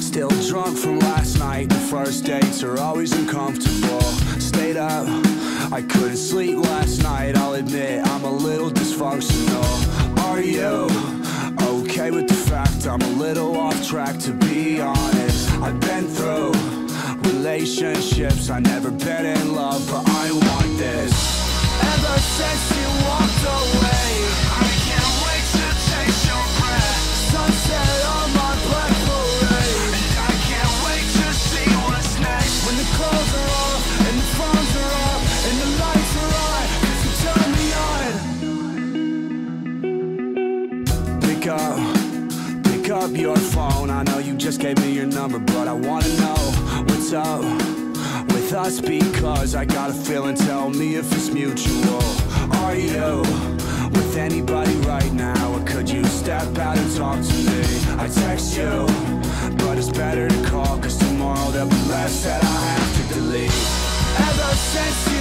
Still drunk from last night. The first dates are always uncomfortable. Stayed up. I couldn't sleep last night. I'll admit I'm a little dysfunctional. Are you okay with the fact I'm a little off track? To be honest I've been through relationships. I never been in love but I want this. Ever since you walked away. Pick up, pick up your phone. I know you just gave me your number, but I wanna know what's up with us because I got a feeling. Tell me if it's mutual. Are you with anybody right now, or could you step out and talk to me? I text you, but it's better to call, cause tomorrow there'll be less that I have to delete. Ever since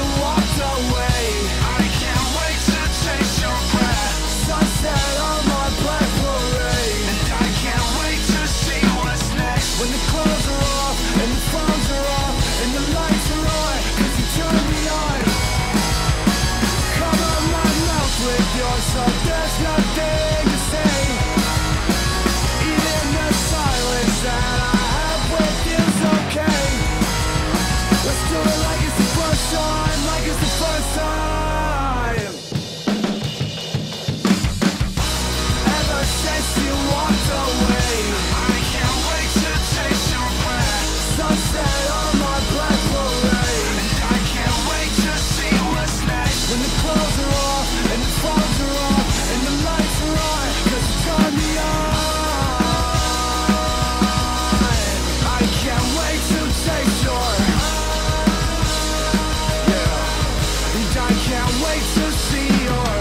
can't wait to see your